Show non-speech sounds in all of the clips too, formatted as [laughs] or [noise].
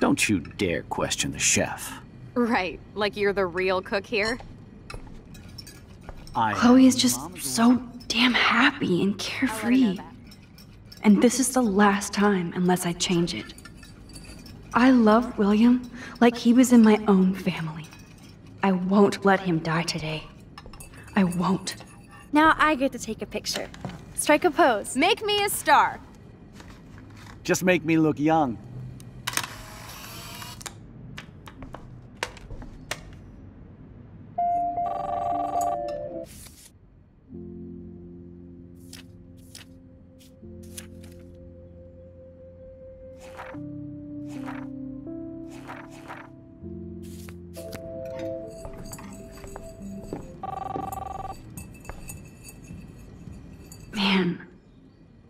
Don't you dare question the chef. Right, like you're the real cook here? I Chloe is just so damn happy and I'll let her know carefree. And this is the last time unless I change it. I love William like he was in my own family. I won't let him die today. I won't. Now I get to take a picture. Strike a pose. Make me a star. Just make me look young.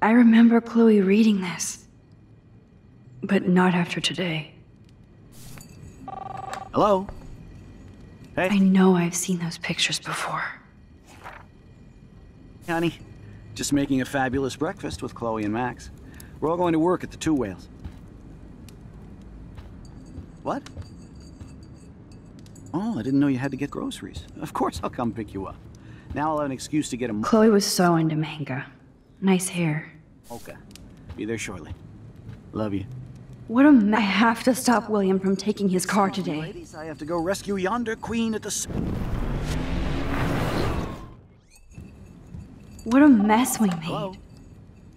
I remember Chloe reading this. But not after today. Hello? Hey. I know I've seen those pictures before. honey. Just making a fabulous breakfast with Chloe and Max. We're all going to work at the Two Whales. What? Oh, I didn't know you had to get groceries. Of course I'll come pick you up. Now I'll have an excuse to get a Chloe was so into manga. Nice hair. Mocha. Be there shortly. Love you. What a me- I have to stop William from taking his car today. Ladies, I have to go rescue yonder queen at the... s- What a mess we Hello? made.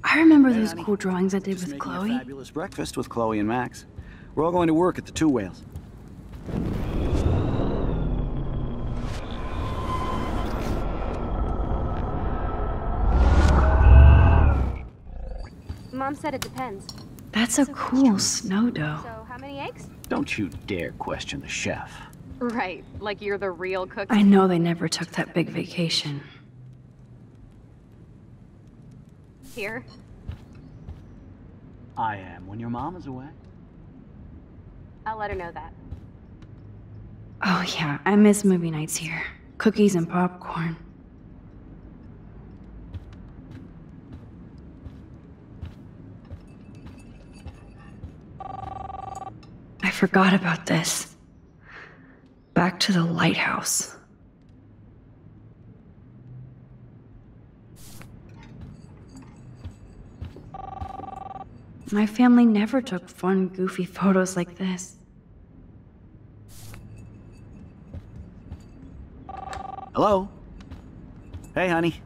I remember Hey, those honey. cool drawings I did Just with making a Chloe. fabulous breakfast with Chloe and Max. We're all going to work at the Two Whales. Mom said it depends. That's a cool snow dough. So, how many eggs? Don't you dare question the chef. Right, like you're the real cook. I know they never took that big vacation. here. I am when your mom is away. I'll let her know that. Oh yeah, I miss movie nights here. Cookies and popcorn. Forgot about this. Back to the lighthouse. My family never took fun, goofy photos like this. Hello? Hey, honey.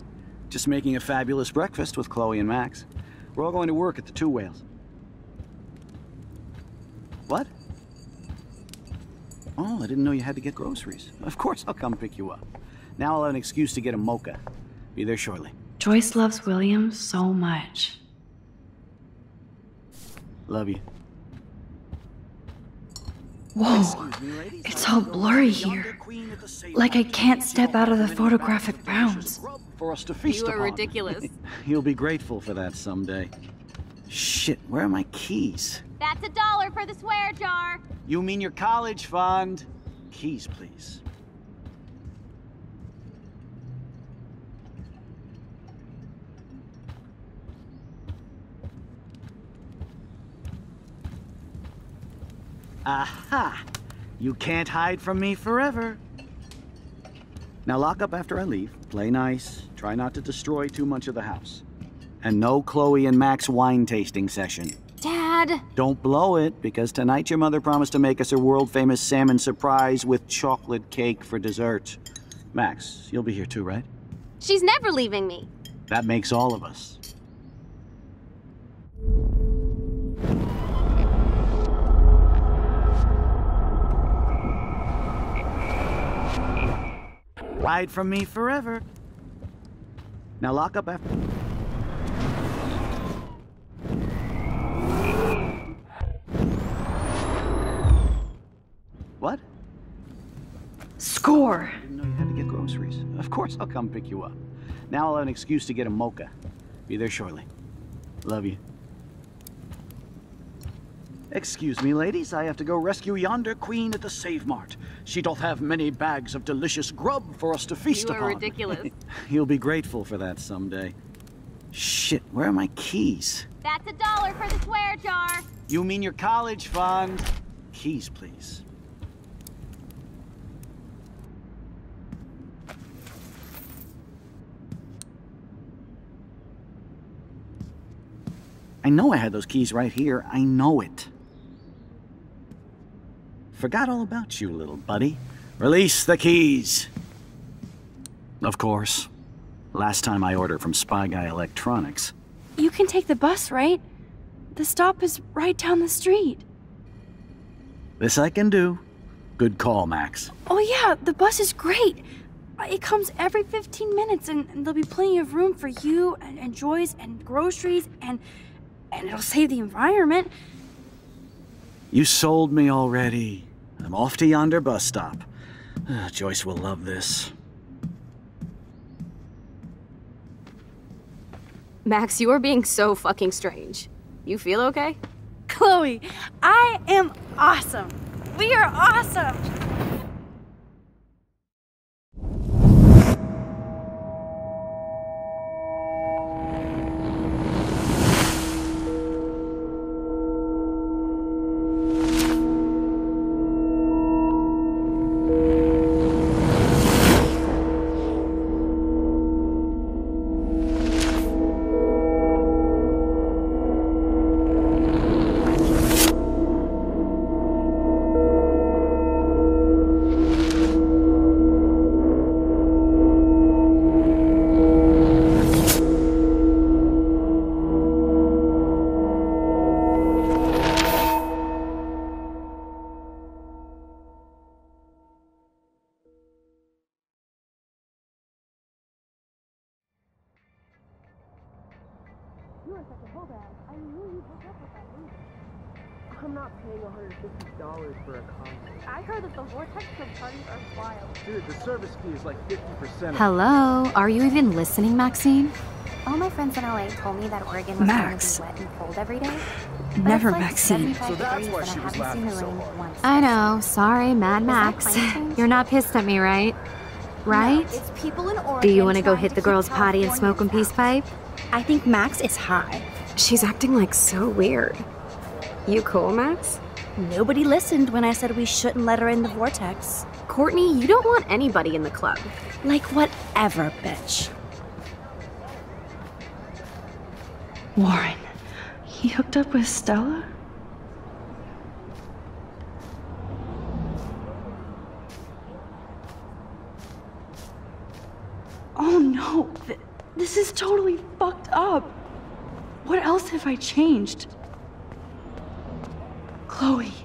Just making a fabulous breakfast with Chloe and Max. We're all going to work at the Two Whales. What? Oh, I didn't know you had to get groceries. Of course I'll come pick you up. Now I'll have an excuse to get a mocha. Be there shortly. Joyce loves William so much. Love you. Whoa, it's all blurry here. Like I can't step out of the photographic bounds. For us to feast You are upon. ridiculous. [laughs] You'll be grateful for that someday. Shit, where are my keys? That's a dollar for the swear jar. You mean your college fund? Keys, please. Aha! You can't hide from me forever. Now lock up after I leave. Play nice. Try not to destroy too much of the house. And no Chloe and Max wine tasting session. Don't blow it, because tonight your mother promised to make us a world famous salmon surprise with chocolate cake for dessert. Max, you'll be here too, right? She's never leaving me. That makes all of us. Hide from me forever. Now lock up after. What? Score! I didn't know you had to get groceries. Of course I'll come pick you up. Now I'll have an excuse to get a mocha. Be there shortly. Love you. Excuse me, ladies. I have to go rescue yonder queen at the Save Mart. She doth have many bags of delicious grub for us to feast upon. You are upon. ridiculous. [laughs] You'll be grateful for that someday. Shit, where are my keys? That's a dollar for the swear jar. You mean your college fund? keys, please. I know I had those keys right here. I know it. Forgot all about you, little buddy. Release the keys. Of course. Last time I ordered from Spy Guy Electronics. You can take the bus, right? The stop is right down the street. This I can do. Good call, Max. Oh, yeah, the bus is great. Uh, it comes every 15 minutes, and, and there'll be plenty of room for you and, and Joyce and groceries, and, and it'll save the environment. You sold me already. I'm off to yonder bus stop. Ah, Joyce will love this. Max, you are being so fucking strange. You feel okay? Chloe, I am awesome. We are awesome. I'm not paying $150 for a concert. I heard that the Vortex Club parties are wild. Dude, the service fee is like 50% Hello? Are you even listening, Maxine? All my friends in LA told me that Oregon was Max. going to be wet and cold every day. But Never it's like Maxine. So that's why she I was haven't laughing so hard. I know. Sorry, Mad that Max. [laughs] You're not pissed at me, right? Right? It's people in Oregon. Do you want to go hit the girls' potty and smoke a peace pipe? I think Max is high. She's acting like so weird. You cool, Max? Nobody listened when I said we shouldn't let her in the vortex. Courtney, you don't want anybody in the club. Like whatever, bitch. Warren, he hooked up with Stella? Oh no, th- this is totally fucked up. What else have I changed? Chloe.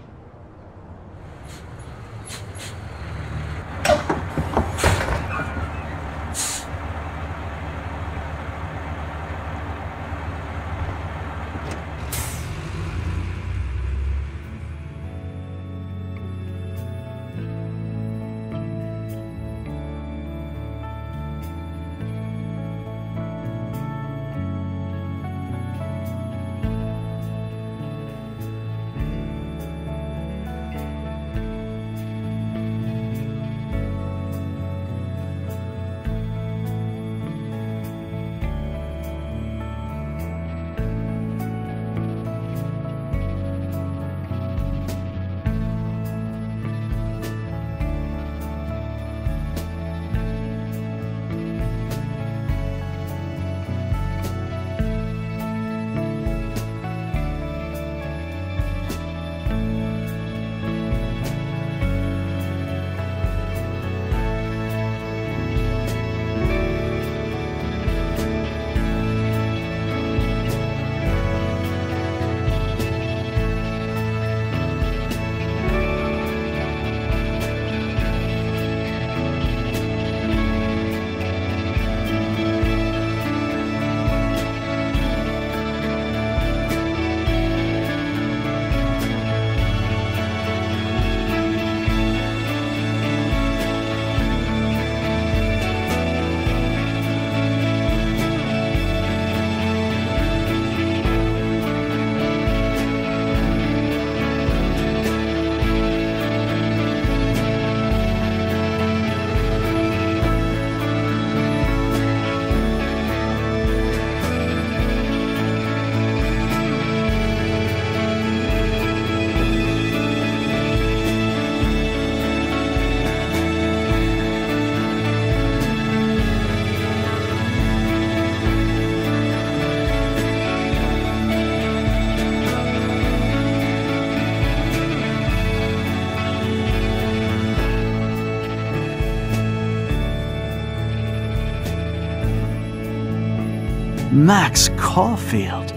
Max Caulfield.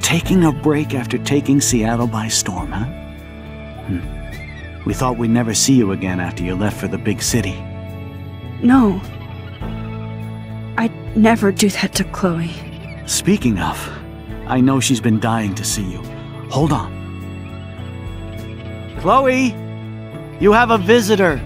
Taking a break after taking Seattle by storm, huh? Hmm. We thought we'd never see you again after you left for the big city. No. I'd never do that to Chloe. Speaking of, I know she's been dying to see you. Hold on. Chloe! You have a visitor.